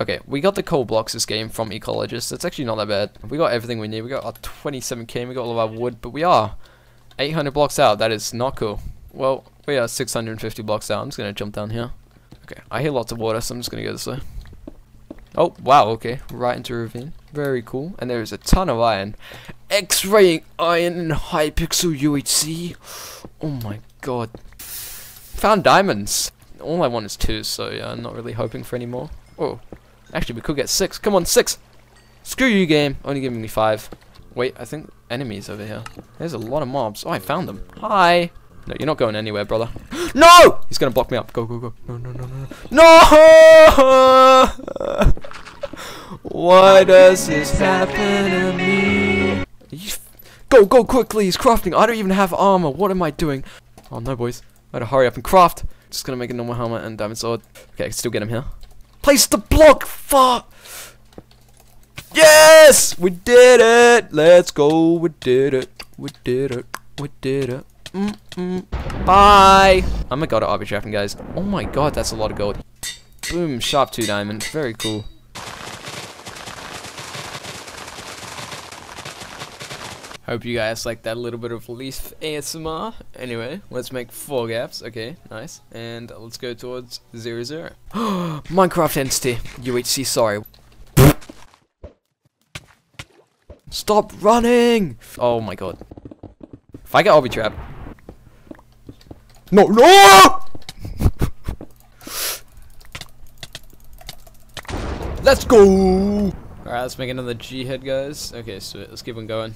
Okay, we got the coal blocks this game from Ecologist. It's actually not that bad. We got everything we need. We got our 27k, we got all of our wood, but we are 800 blocks out. That is not cool. Well, we are 650 blocks out. I'm just going to jump down here. Okay, I hear lots of water, so I'm just going to go this way. Oh, wow, okay. Right into a ravine. Very cool. And there is a ton of iron. X-raying iron and Hypixel UHC. Oh my god. Found diamonds. All I want is two, so yeah, I'm not really hoping for any more. Oh, actually we could get six. Come on, six! Screw you, game. Only giving me five. Wait, I think enemies over here. There's a lot of mobs. Oh, I found them. Hi! No, you're not going anywhere, brother. no! He's gonna block me up. Go, go, go. No, no, no, no. No! Why does this happen to me? Go, go quickly. He's crafting. I don't even have armor. What am I doing? Oh, no, boys. I gotta hurry up and craft. Just gonna make a normal helmet and diamond sword. Okay, I can still get him here. Place the block! Fuck! Yes! We did it! Let's go! We did it! We did it! We did it! Mm -mm. Bye! I'm gonna go to RB guys. Oh my god, that's a lot of gold. Boom, sharp 2 diamond. Very cool. Hope you guys like that little bit of leaf ASMR. Anyway, let's make four gaps. Okay, nice. And let's go towards zero zero. Minecraft entity. UHC, sorry. Stop running! Oh my god. If I get Obby Trap. No, no! let's go! Alright, let's make another G head, guys. Okay, so let's keep on going.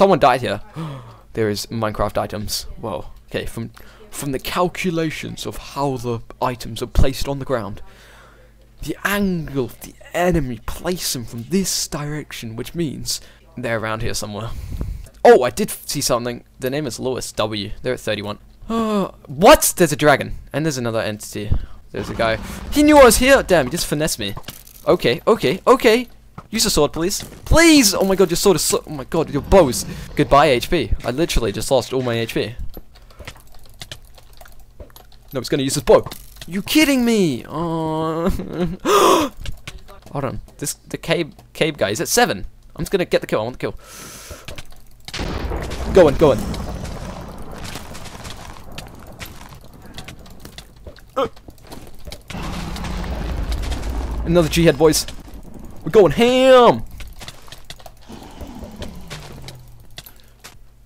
Someone died here. there is Minecraft items. Whoa. Okay, from from the calculations of how the items are placed on the ground, the angle of the enemy place them from this direction, which means they're around here somewhere. Oh, I did see something. The name is Lewis W. They're at 31. Uh, what? There's a dragon. And there's another entity. There's a guy. He knew I was here. Damn, he just finessed me. Okay, okay, okay. Use a sword, please. Please! Oh my god, your sword is so- Oh my god, your bows. Goodbye, HP. I literally just lost all my HP. No, he's gonna use his bow. You kidding me? Oh. Hold on. This the cave cave guy is at seven. I'm just gonna get the kill. I want the kill. Go on, go on. Another G head, boys. We're going ham!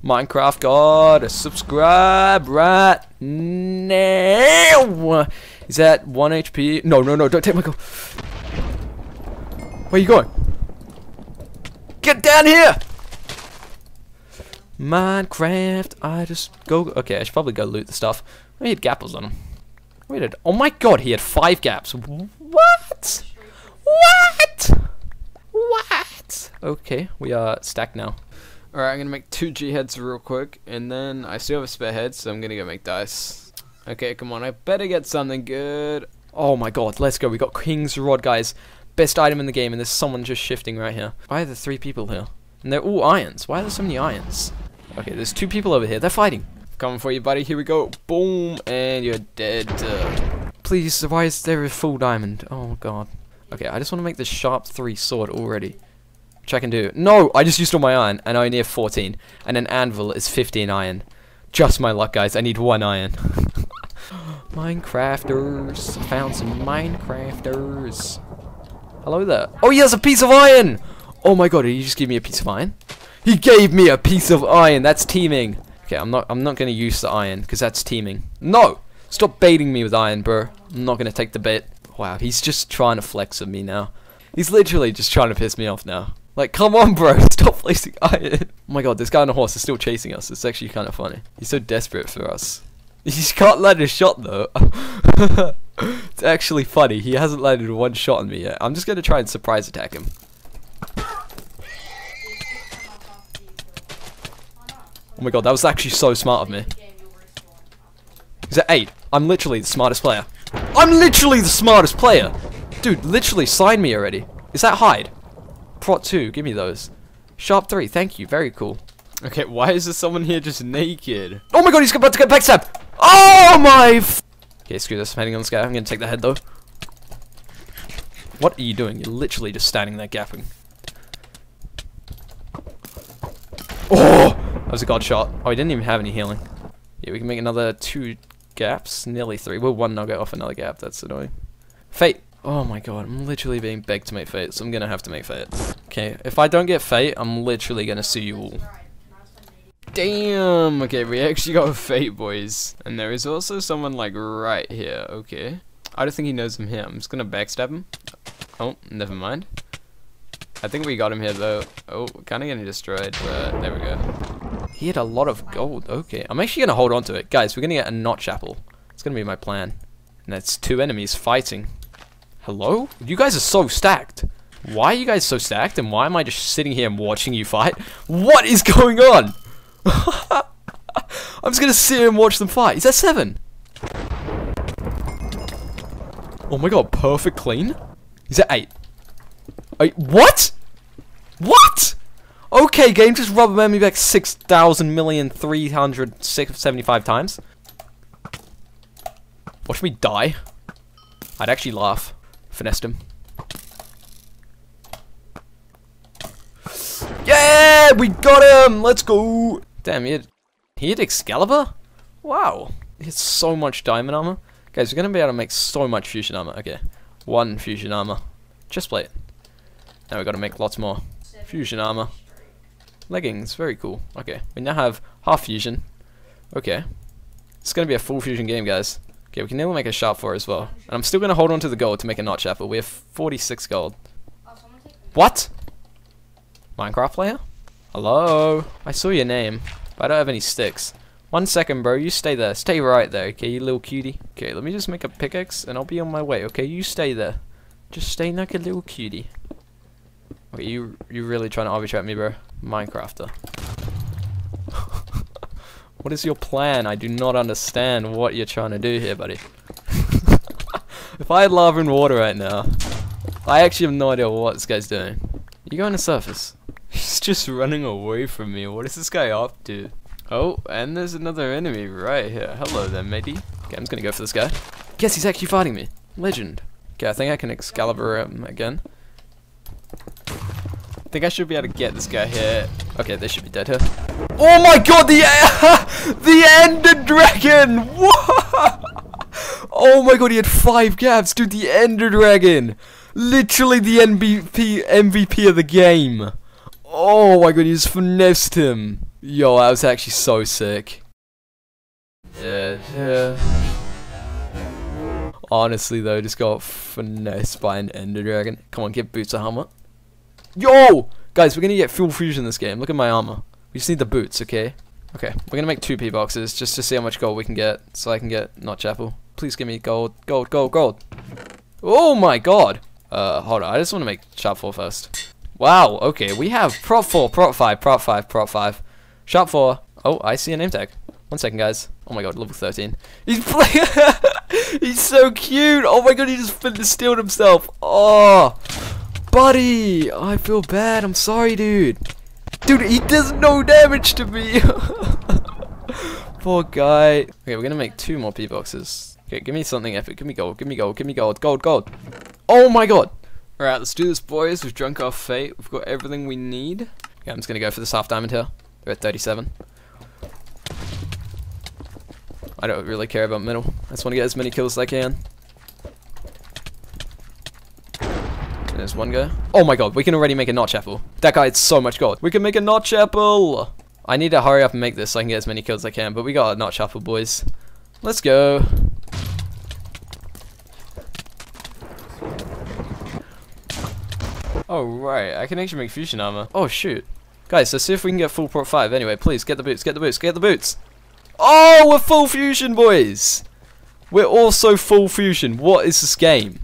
Minecraft God, subscribe right now! Is that 1 HP? No, no, no, don't take my go. Where are you going? Get down here! Minecraft, I just go. Okay, I should probably go loot the stuff. he had gapples on him. Wait, oh my god, he had five gaps. What? What? What? Okay, we are stacked now. Alright, I'm gonna make two G heads real quick, and then I still have a spare head, so I'm gonna go make dice. Okay, come on, I better get something good. Oh my god, let's go. We got King's Rod, guys. Best item in the game, and there's someone just shifting right here. Why are there three people here? And they're all irons. Why are there so many irons? Okay, there's two people over here. They're fighting. Coming for you, buddy. Here we go. Boom, and you're dead. Uh, please, why is there a full diamond? Oh god. Okay, I just want to make this sharp 3 sword already. Which I can do. No! I just used all my iron, and I only have 14. And an anvil is 15 iron. Just my luck, guys. I need one iron. Minecrafters. I Found some Minecrafters. Hello there. Oh, he has a piece of iron! Oh my god, did he just give me a piece of iron? He gave me a piece of iron! That's teaming! Okay, I'm not I'm not gonna use the iron, because that's teaming. No! Stop baiting me with iron, bro. I'm not gonna take the bait. Wow, he's just trying to flex with me now. He's literally just trying to piss me off now. Like, come on, bro, stop placing iron. Oh my god, this guy on a horse is still chasing us. It's actually kind of funny. He's so desperate for us. He just can't land a shot, though. it's actually funny. He hasn't landed one shot on me yet. I'm just going to try and surprise attack him. Oh my god, that was actually so smart of me. He's at 8. I'm literally the smartest player. I'm literally the smartest player! Dude, literally sign me already. Is that hide? Prot 2, give me those. Sharp 3, thank you, very cool. Okay, why is there someone here just naked? Oh my god, he's about to get backstab! Oh my Okay, screw this, I'm heading on the sky. I'm gonna take the head though. What are you doing? You're literally just standing there gapping. Oh! That was a god shot. Oh, he didn't even have any healing. Yeah, we can make another two gaps. Nearly three. We're one nugget off another gap. That's annoying. Fate! Oh my god, I'm literally being begged to make Fate, so I'm gonna have to make Fate. Okay, if I don't get Fate, I'm literally gonna sue you all. Damn! Okay, we actually got a Fate, boys. And there is also someone, like, right here. Okay. I don't think he knows I'm here. I'm just gonna backstab him. Oh, never mind. I think we got him here, though. Oh, kinda getting destroyed, but there we go. He had a lot of gold. Okay, I'm actually gonna hold on to it. Guys, we're gonna get a notch apple. It's gonna be my plan. And that's two enemies fighting. Hello? You guys are so stacked. Why are you guys so stacked? And why am I just sitting here and watching you fight? What is going on? I'm just gonna sit here and watch them fight. Is that seven? Oh my god, perfect clean? Is that eight? Eight? What? What? Okay, game, just rubber me back 6,000 million 375 times. Watch me die. I'd actually laugh. Finessed him. Yeah, we got him. Let's go. Damn, he had, he had Excalibur? Wow. He had so much diamond armor. Guys, we're going to be able to make so much fusion armor. Okay. One fusion armor. Chest plate. Now we got to make lots more. Fusion armor. Leggings. Very cool. Okay. We now have half fusion. Okay. It's going to be a full fusion game, guys. Okay, we can nearly make a sharp 4 as well. And I'm still going to hold on to the gold to make a notch apple. We have 46 gold. What? Minecraft player? Hello? I saw your name, but I don't have any sticks. One second, bro. You stay there. Stay right there, okay, you little cutie. Okay, let me just make a pickaxe, and I'll be on my way, okay? You stay there. Just stay like a little cutie. Okay, you you really trying to arbitrate me, bro? Minecrafter. What is your plan? I do not understand what you're trying to do here, buddy. if I had lava and water right now, I actually have no idea what this guy's doing. You going to surface? He's just running away from me. What is this guy up to? Oh, and there's another enemy right here. Hello there, matey. Okay, I'm just gonna go for this guy. Guess he's actually fighting me. Legend. Okay, I think I can Excalibur him again think I should be able to get this guy here. Okay, they should be dead here. Oh my god, the the Ender Dragon! What? Oh my god, he had five gaps, dude. The Ender Dragon, literally the MVP MVP of the game. Oh my god, he just finessed him. Yo, that was actually so sick. Yeah, yeah. Honestly though, just got finessed by an Ender Dragon. Come on, get boots a helmet. Yo! Guys, we're gonna get full fusion this game. Look at my armor. We just need the boots, okay? Okay, we're gonna make two P boxes just to see how much gold we can get, so I can get notch apple. Please give me gold, gold, gold, gold. Oh my god! Uh, hold on, I just want to make Sharp 4 first. Wow, okay, we have Prot 4, Prot 5, Prot 5, Prot 5. Sharp 4. Oh, I see a name tag. One second, guys. Oh my god, level 13. He's playing. He's so cute. Oh my god, he just stealed himself. Oh. Buddy, I feel bad. I'm sorry, dude. Dude, he does no damage to me. Poor guy. Okay, we're gonna make two more P boxes. Okay, give me something epic. Give me gold. Give me gold. Give me gold. Gold. Gold. Oh my god. All right, let's do this, boys. We've drunk our fate. We've got everything we need. Okay, I'm just gonna go for this half diamond here. We're at 37. I don't really care about middle. I just want to get as many kills as I can. There's one guy. Oh my god, we can already make a notch apple. That guy had so much gold. We can make a notch apple! I need to hurry up and make this so I can get as many kills as I can, but we got a notch apple, boys. Let's go. Oh, right. I can actually make fusion armor. Oh, shoot. Guys, let's see if we can get full prot 5. Anyway, please, get the boots, get the boots, get the boots. Oh, we're full fusion, boys! We're also full fusion. What is this game?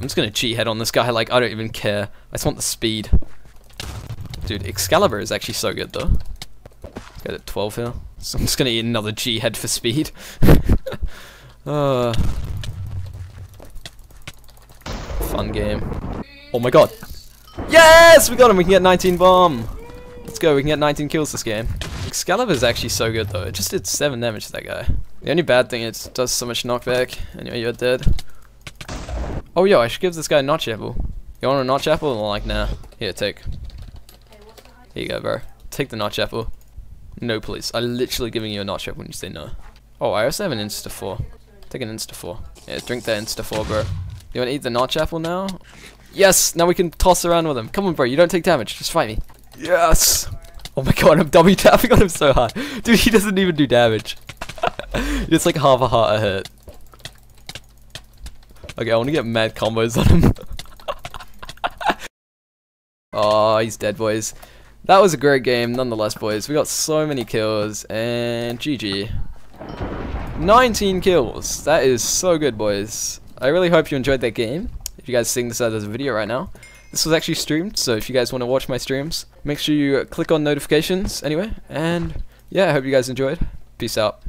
I'm just gonna cheat head on this guy, like, I don't even care. I just want the speed. Dude, Excalibur is actually so good, though. At 12 here. So I'm just gonna eat another G head for speed. uh, fun game. Oh my god. Yes! We got him! We can get 19 bomb! Let's go, we can get 19 kills this game. Excalibur is actually so good though. It just did 7 damage to that guy. The only bad thing is it does so much knockback, and you're dead. Oh, yo, I should give this guy a notch apple. You want a notch apple? I'm like, nah. Here, take. Here you go, bro. Take the notch apple. No, please. I'm literally giving you a notch apple when you say no. Oh, I also have an Insta 4. Take an Insta 4. Yeah, drink that Insta 4, bro. You want to eat the notch apple now? Yes! Now we can toss around with him. Come on, bro. You don't take damage. Just fight me. Yes! Oh my god, I'm double tapping on him so hard. Dude, he doesn't even do damage. it's like half a heart a hit. Okay, I want to get mad combos on him. oh, he's dead, boys. That was a great game, nonetheless, boys. We got so many kills, and GG. 19 kills. That is so good, boys. I really hope you enjoyed that game. If you guys are seeing this as a video right now. This was actually streamed, so if you guys want to watch my streams, make sure you click on notifications anyway. And yeah, I hope you guys enjoyed. Peace out.